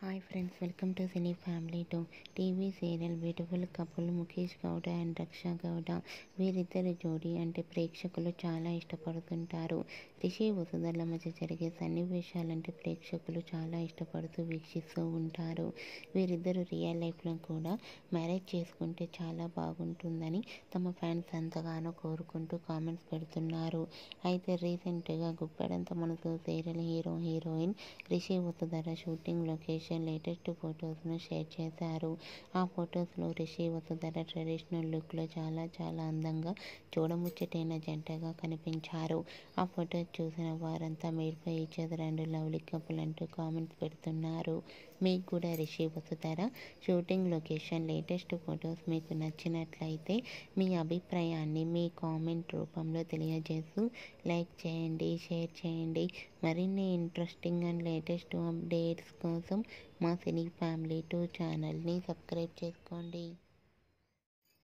Hi friends welcome to Cine Family to TV serial beautiful couple Mukesh Gowda and Raksha Gowda వీరిద్దరి జోడీ అంటే ప్రేక్షకులు చాలా ఇష్టపడుతుంటారు. రిషి వసుధల మధ్య జరిగే సన్నివేశాలంటే ప్రేక్షకులు చాలా ఇష్టపడుతూ వీక్షిస్తూ ఉంటారు. వీరిద్దరు రియల్ లైఫ్లో కూడా మ్యారేజ్ చేసుకుంటే చాలా బాగుంటుందని తమ ఫ్యాన్స్ ఎంతగానో కోరుకుంటూ కామెంట్స్ పెడుతున్నారు. అయితే రీసెంట్గా Guppedantha Manasu serial hero heroine Rishi Vasudhara shooting location latest ఫొటోస్ను share చేశారు. ఆ ఫొటోస్లో రిషి వసుధర ట్రెడిషనల్ లుక్లో చాలా చాలా అందంగా చూడముచ్చటైన జంటగా కనిపించారు. ఆ ఫొటోస్ చూసిన వారంతా మీరుపై ఇచ్చేది రెండు లవ్లీ కపుల్ అంటూ కామెంట్స్ పెడుతున్నారు. మీకు కూడా Rishi Vasudhara shooting location latest photos మీకు నచ్చినట్లయితే మీ అభిప్రాయాన్ని మీ కామెంట్ రూపంలో తెలియజేస్తూ లైక్ చేయండి షేర్ చేయండి. మరిన్ని ఇంట్రెస్టింగ్ అండ్ లేటెస్ట్ అప్డేట్స్ కోసం మా సినీ ఫ్యామిలీ టూ ఛానల్ని సబ్స్క్రైబ్ చేసుకోండి.